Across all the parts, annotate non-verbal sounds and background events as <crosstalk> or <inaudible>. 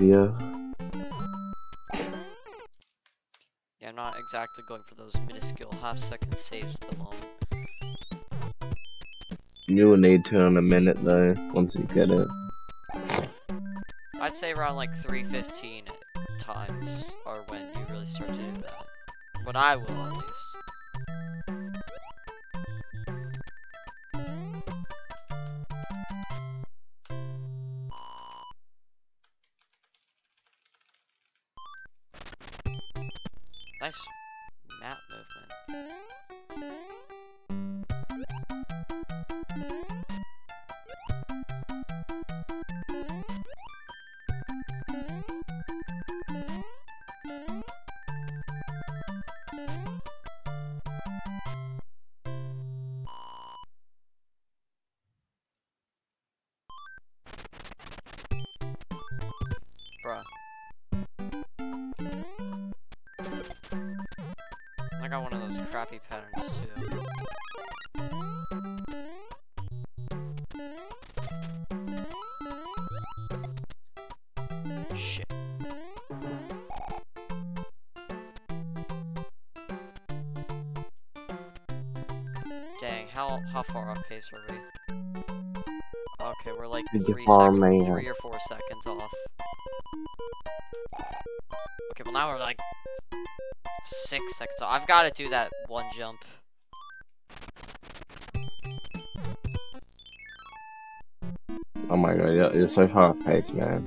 Yeah, I'm not exactly going for those minuscule half second saves at the moment. You will need to in a minute though, once you get it. I'd say around like 315 times are when you really start to do that. When I will, Nice map movement. Bruh. Crappy patterns too. Shit. Dang, how how far off pace are we? Okay, we're like three, sec- three or four seconds off. Okay, well now we're like six seconds. I've got to do that one jump. Oh my god, you're, so far man.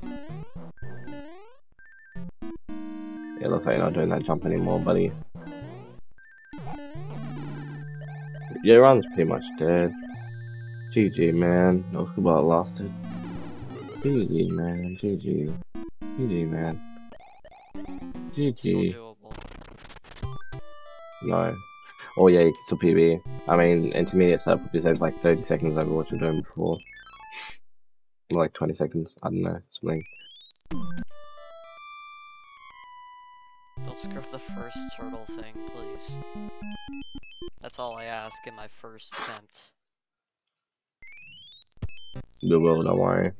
It looks like you're not doing that jump anymore, buddy. Your run's pretty much dead. GG, man. No while it lasted. GG, man. GG. GG, man. GG. No. Oh yeah, you can still PB. I mean, intermediate setup would be like 30 seconds over what you're doing before. Or like 20 seconds, I don't know, something. Don't screw up the first turtle thing, please. That's all I ask in my first attempt. You will, don't worry.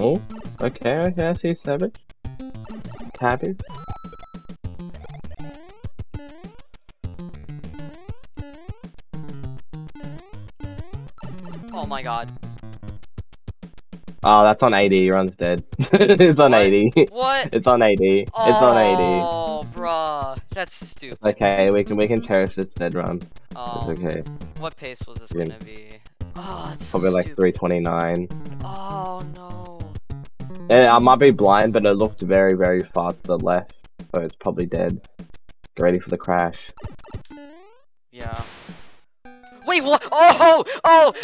Oh, okay, okay, I see Savage. Cabbage. Oh my god. Oh, that's on 80, runs dead. <laughs> it's on What? 80. What? <laughs> It's on 80. It's on 80. Oh, bruh. That's stupid. Okay, we can we can cherish this dead run. Oh, It's okay. what pace was this Yeah. gonna be? Oh, it's Probably so like 329. Oh no. And I might be blind, but it looked very, very far to the left, so it's probably dead. Get ready for the crash. Yeah. Wait, what? Oh, oh!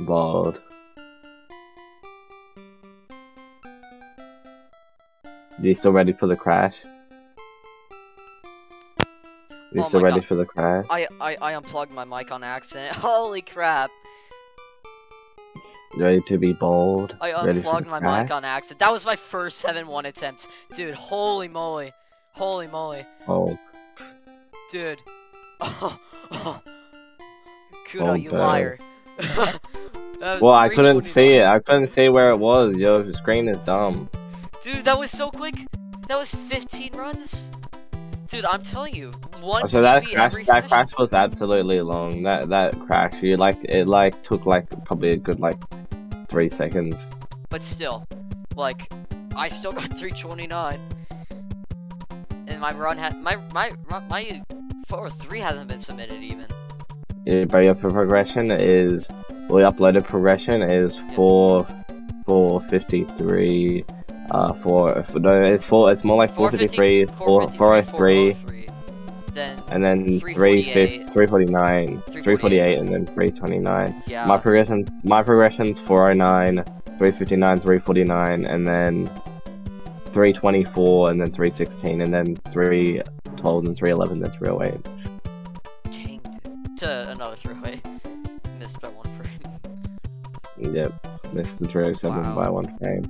Bald. You still ready for the crash? Are You Oh still ready God. for the crash? I, I, I unplugged my mic on accident. <laughs> Holy crap. Ready to be bold? I unplugged my mic on accident. That was my first 7-1 attempt. Dude, holy moly. Holy moly. Oh, Dude. Oh, <laughs> oh. Kudo, Oh, you bad. liar. <laughs> Well, I couldn't see it. I couldn't see where it was. Yo, the screen is dumb. Dude, that was so quick. That was 15 runs. Dude, I'm telling you, one So that crash, that session. crash was absolutely long. That that crash, you like it like took like probably a good like three seconds. But still, like, I still got <laughs> 329. And my run had my my my 403 hasn't been submitted even. Yeah, but your progression is we uploaded progression is four four fifty three uh four no it's four it's more like four fifty oh three, four four o three. 453 403 then and then three 348, three forty nine, three forty eight, and then three twenty nine. yeah, My progression, my progression's 409, 359, 349, and then 324 and then 316 and then 312 and 311 then 308. Dang. To another throwaway. Oh missed by one frame. Yep, missed the 307 Wow. by one frame.